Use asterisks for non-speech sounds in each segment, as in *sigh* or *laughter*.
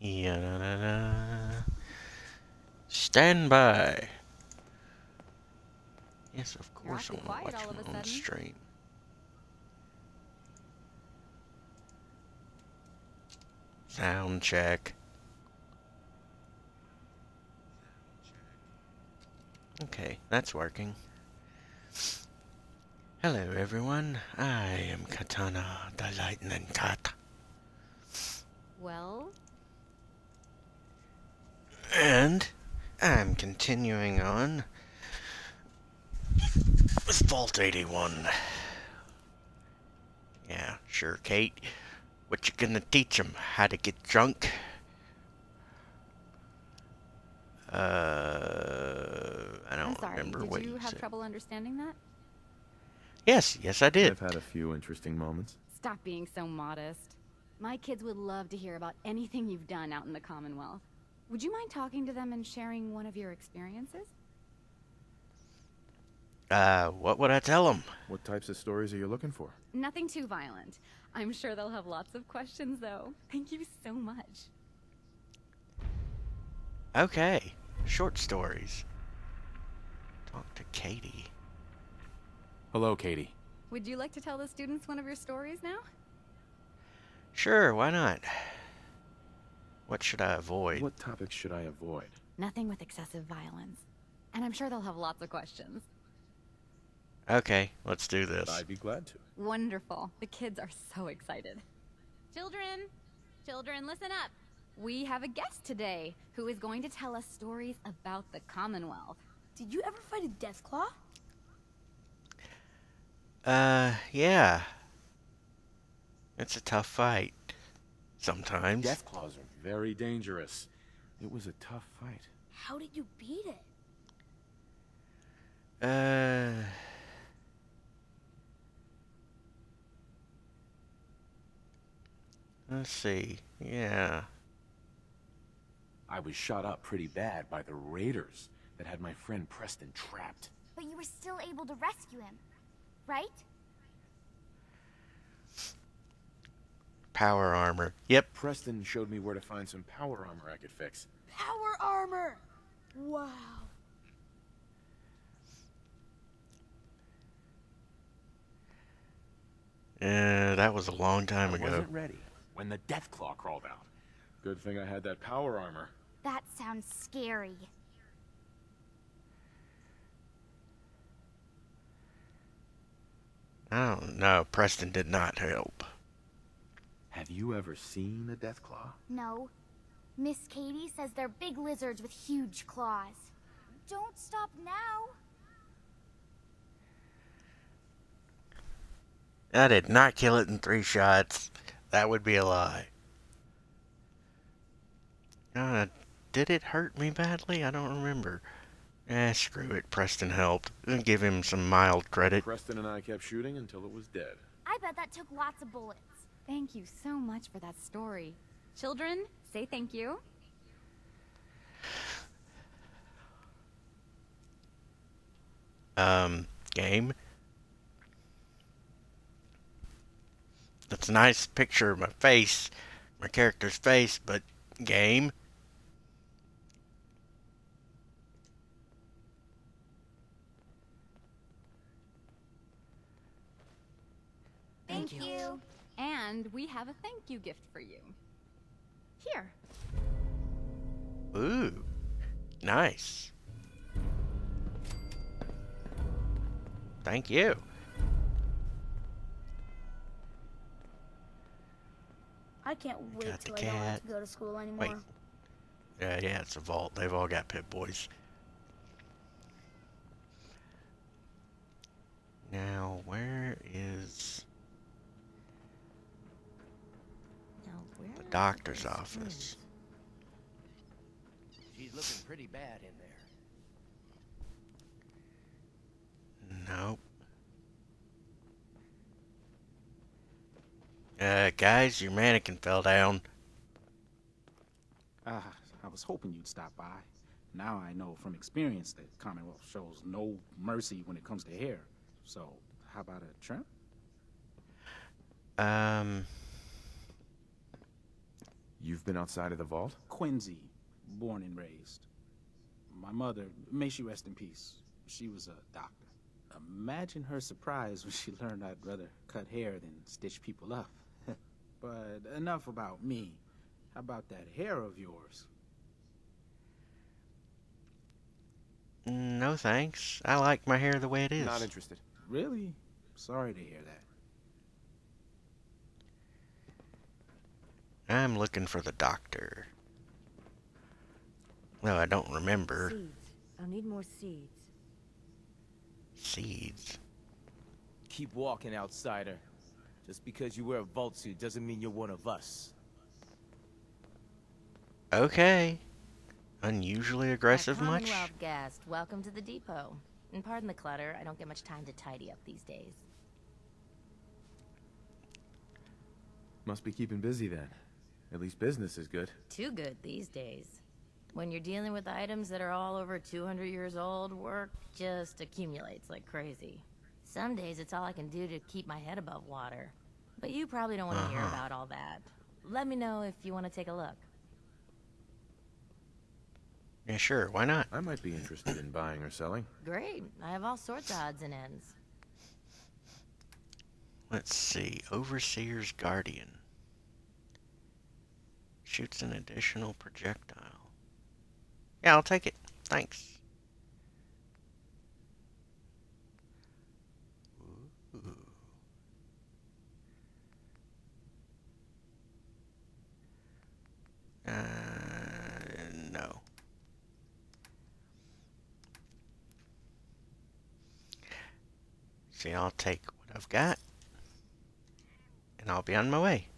Yeah. Stand by. Yes, of course I want to watch all of a my own sudden. stream. Sound check. Okay, that's working. Hello everyone, I am Katana, the Lightning Cat. Well, And I'm continuing on with Vault 81. Yeah, sure, Kate. What you gonna teach 'em? How to get drunk? Uh, I don't I'm sorry. remember Did what you have said. trouble understanding that? Yes, yes, I did. I've had a few interesting moments. Stop being so modest. My kids would love to hear about anything you've done out in the Commonwealth. Would you mind talking to them and sharing one of your experiences? Uh, what would I tell them? What types of stories are you looking for? Nothing too violent. I'm sure they'll have lots of questions, though. Thank you so much. Okay, short stories. Talk to Katie. Hello, Katie. Would you like to tell the students one of your stories now? Sure, why not? What should I avoid? What topics should I avoid? Nothing with excessive violence. And I'm sure they'll have lots of questions. Okay, let's do this. I'd be glad to. Wonderful. The kids are so excited. Children, children, listen up. We have a guest today who is going to tell us stories about the Commonwealth. Did you ever fight a Deathclaw? Uh, yeah. It's a tough fight. Sometimes. Deathclaws are very dangerous. It was a tough fight. How did you beat it? Uh. Let's see. Yeah. I was shot up pretty bad by the raiders that had my friend Preston trapped. But you were still able to rescue him, right? Power armor. Yep. Preston showed me where to find some power armor I could fix. Power armor! Wow. Uh, that was a long time I ago. wasn't ready when the Deathclaw crawled out. Good thing I had that power armor. That sounds scary. I don't know. Preston did not help. Have you ever seen a Deathclaw? No. Miss Katie says they're big lizards with huge claws. Don't stop now. I did not kill it in three shots. That would be a lie. Uh, did it hurt me badly? I don't remember. Eh, screw it. Preston helped. Give him some mild credit. Preston and I kept shooting until it was dead. I bet that took lots of bullets. Thank you so much for that story. Children, say thank you. Um, game. That's a nice picture of my face, my character's face, but game. Thank Thank you. you. And we have a thank you gift for you. Here. Ooh, nice. Thank you. I can't wait Got the till I don't have to go to school anymore. Wait. Yeah, yeah, it's a vault. They've all got Pip-Boys. Now, where is Now, where the are doctor's office? She's looking pretty bad in there. Nope. Uh, guys, your mannequin fell down. Ah, I was hoping you'd stop by. Now I know from experience that Commonwealth shows no mercy when it comes to hair. So, how about a trim? Um. You've been outside of the vault? Quincy, born and raised. My mother, may she rest in peace, she was a doctor. Imagine her surprise when *laughs* she learned I'd rather cut hair than stitch people up. *laughs* but enough about me. How about that hair of yours? No thanks. I like my hair the way it is. Not interested. Really? Sorry to hear that. I'm looking for the doctor. Well, I don't remember. Seeds. I'll need more seeds. Seeds. Keep walking, outsider. Just because you wear a vault suit doesn't mean you're one of us. Okay. Unusually aggressive At much? Commonwealth guest, welcome to the depot. And pardon the clutter, I don't get much time to tidy up these days. Must be keeping busy then. At least business is good. Too good these days. When you're dealing with items that are all over 200 years old, work just accumulates like crazy. Some days it's all I can do to keep my head above water. But you probably don't want to hear Uh-huh. about all that. Let me know if you want to take a look. Yeah, sure. Why not? I might be interested in buying or selling. Great. I have all sorts of odds and ends. Let's see. Overseer's Guardian. Shoots an additional projectile. Yeah, I'll take it. Thanks. Uh, no. See, I'll take what I've got. And I'll be on my way.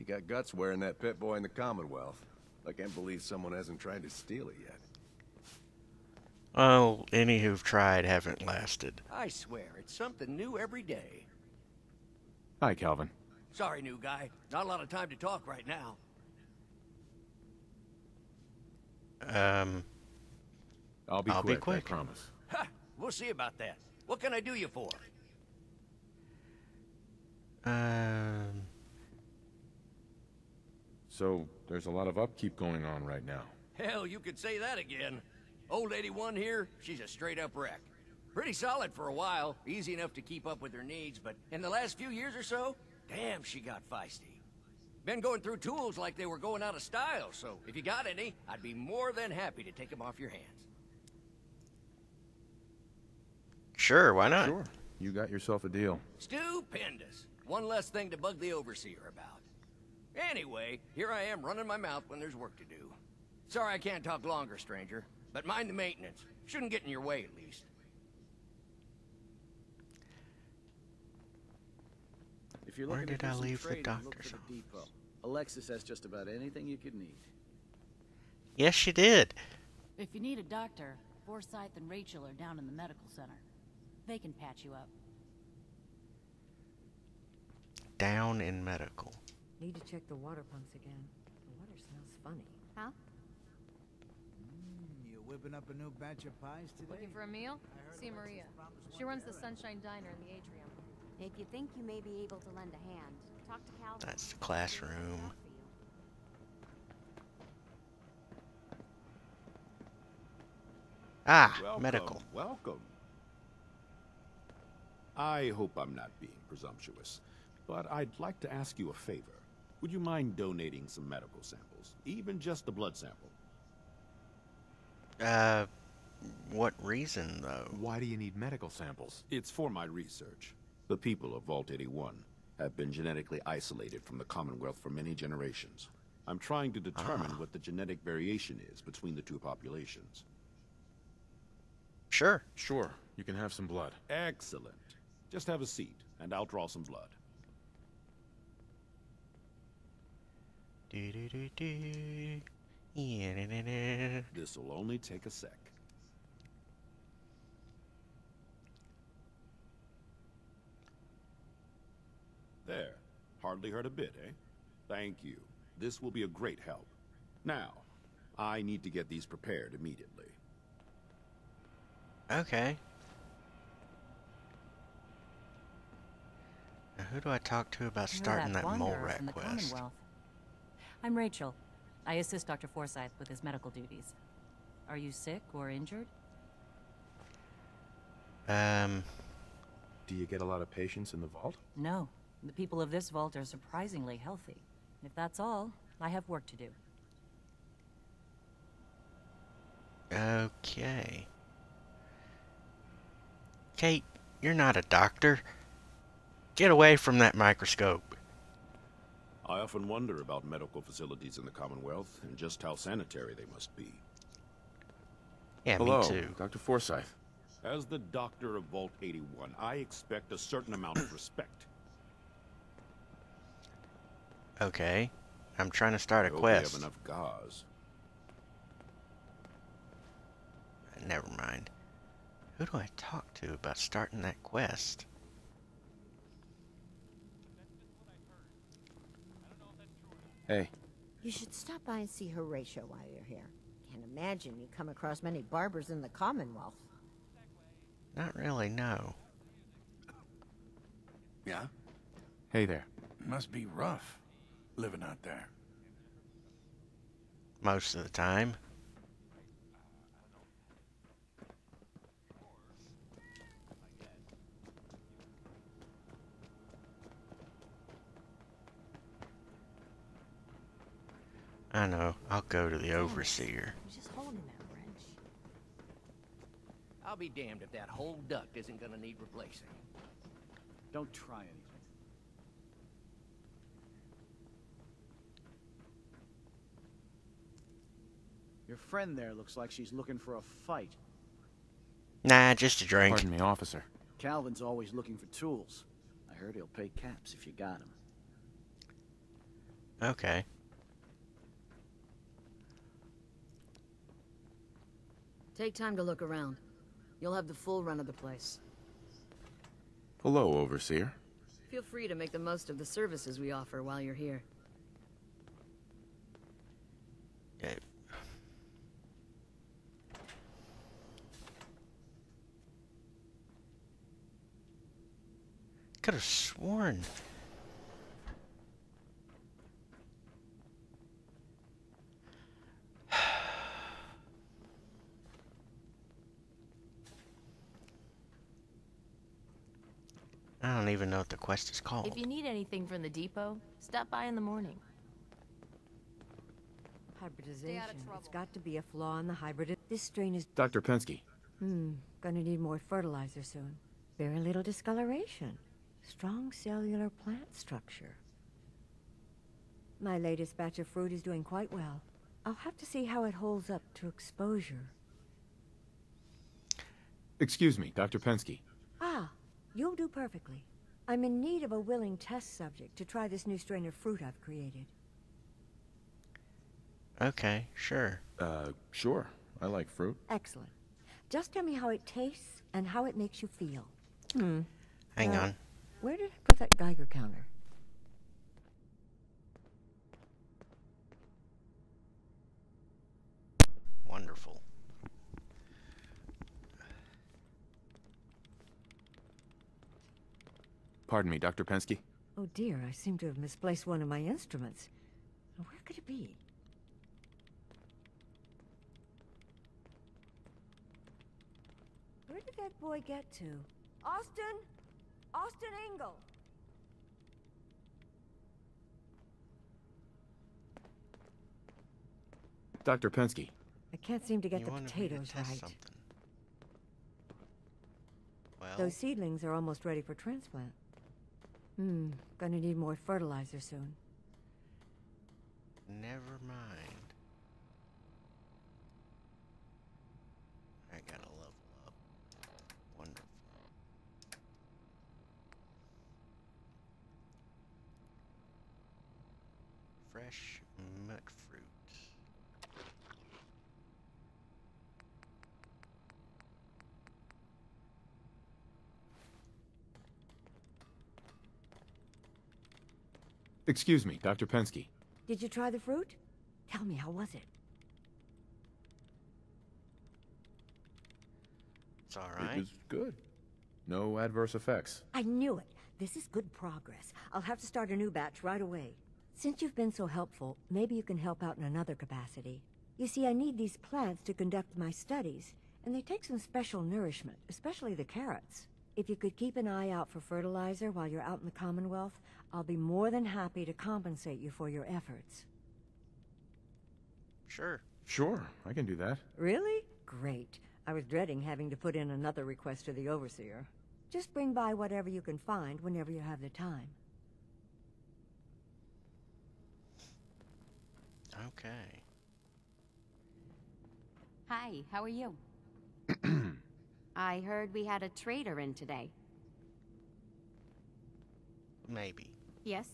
You got guts wearing that Pip-Boy in the Commonwealth. I can't believe someone hasn't tried to steal it yet. Well, any who've tried haven't lasted. I swear, it's something new every day. Hi, Calvin. Sorry, new guy. Not a lot of time to talk right now. Um, I'll be I'll be quick, quick. I promise. Ha! We'll see about that. What can I do you for? um, So, there's a lot of upkeep going on right now. Hell, you could say that again. Old 81 here, she's a straight-up wreck. Pretty solid for a while, easy enough to keep up with her needs, but in the last few years or so, damn, she got feisty. Been going through tools like they were going out of style, so if you got any, I'd be more than happy to take them off your hands. sure, why not? Sure. You got yourself a deal. Stupendous. One less thing to bug the Overseer about. Anyway, here I am running my mouth when there's work to do. Sorry I can't talk longer, stranger, but mind the maintenance. Shouldn't get in your way, at least. If you're Where did I leave the trading, look doctor's for the depot. Alexis has just about anything you could need. Yes, she did. If you need a doctor, Forsyth and Rachel are down in the medical center. They can patch you up. Down in medical. Need to check the water pumps again. The water smells funny. Huh? You whipping up a new batch of pies today? Looking for a meal? See Maria. She runs the Sunshine Diner in the atrium. If you think you may be able to lend a hand, talk to Cal. That's the classroom. Ah, welcome, medical. Welcome. I hope I'm not being presumptuous, but I'd like to ask you a favor. Would you mind donating some medical samples, even just a blood sample? Uh, what reason, though? Why do you need medical samples? It's for my research. The people of Vault 81 have been genetically isolated from the Commonwealth for many generations. I'm trying to determine what the genetic variation is between the two populations. Sure. Sure. You can have some blood. Excellent. Just have a seat, and I'll draw some blood. Do do do do. Yeah, da, da, da. This'll only take a sec. There. Hardly hurt a bit, eh? Thank you. This will be a great help. Now, I need to get these prepared immediately. Okay. Now, who do I talk to about starting that, mole wanderer rat quest? Commonwealth. I'm Rachel. I assist Dr. Forsyth with his medical duties. Are you sick or injured? Um, Do you get a lot of patients in the vault? No. The people of this vault are surprisingly healthy. If that's all, I have work to do. okay. Kate, you're not a doctor. Get away from that microscope. I often wonder about medical facilities in the Commonwealth and just how sanitary they must be. Yeah, Hello, me too. Dr. Forsyth. As the doctor of Vault 81, I expect a certain amount of respect. Okay. I'm trying to start I a hope we quest. have enough gauze. Never mind. Who do I talk to about starting that quest? Hey. You should stop by and see Horatio while you're here. Can't imagine you come across many barbers in the Commonwealth. Not really, no. Yeah? Hey there. Must be rough, living out there. Most of the time. I know. I'll go to the overseer. Just holding that wrench. I'll be damned if that whole duct isn't gonna need replacing. Don't try anything. Your friend there looks like she's looking for a fight. Nah, just a drink. Pardon me, officer. Calvin's always looking for tools. I heard he'll pay caps if you got him. Okay. Take time to look around. You'll have the full run of the place. Hello, Overseer. Feel free to make the most of the services we offer while you're here. Eh. Okay. Could have sworn. Even know what the quest is called. If you need anything from the depot, stop by in the morning. Hybridization. It's got to be a flaw in the hybrid. This strain is. Dr. Penske. Hmm. Gonna need more fertilizer soon. Very little discoloration. Strong cellular plant structure. My latest batch of fruit is doing quite well. I'll have to see how it holds up to exposure. Excuse me, Dr. Penske. Ah, you'll do perfectly. I'm in need of a willing test subject to try this new strain of fruit I've created. Okay, sure. Uh, sure. I like fruit. Excellent. Just tell me how it tastes and how it makes you feel. Hmm. Hang Uh, on. Where did I put that Geiger counter? Wonderful. Pardon me, Dr. Penske. Oh dear, I seem to have misplaced one of my instruments. Where could it be? Where did that boy get to? Austin? Austin Engel! Dr. Penske. I can't seem to get You the wanted to potatoes right. something. Well, Those seedlings are almost ready for transplant. Hmm, gonna need more fertilizer soon. never mind. I gotta level up. Wonderful. Fresh mut fruit. Excuse me, Dr. Penske. Did you try the fruit? Tell me, how was it? It's all right. It was good. No adverse effects. I knew it. This is good progress. I'll have to start a new batch right away. Since you've been so helpful, maybe you can help out in another capacity. You see, I need these plants to conduct my studies, and they take some special nourishment, especially the carrots. If you could keep an eye out for fertilizer while you're out in the Commonwealth, I'll be more than happy to compensate you for your efforts. Sure. Sure, I can do that. Really? Great. I was dreading having to put in another request to the Overseer. Just bring by whatever you can find whenever you have the time. Okay. Hi, how are you? I heard we had a trader in today. Maybe. Yes?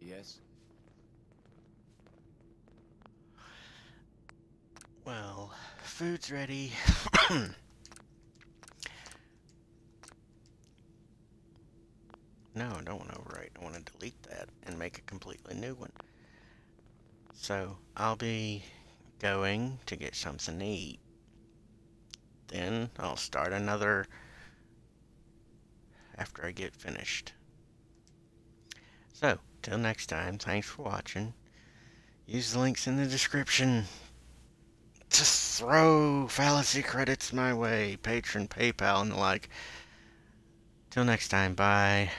Yes? Well, food's ready. *coughs* no, I don't want to overwrite. I want to delete that and make a completely new one. So, I'll be going to get something to eat. Then, I'll start another after I get finished. So, till next time, thanks for watching. Use the links in the description to throw fallacy credits my way, Patreon, PayPal, and the like. Till next time, bye.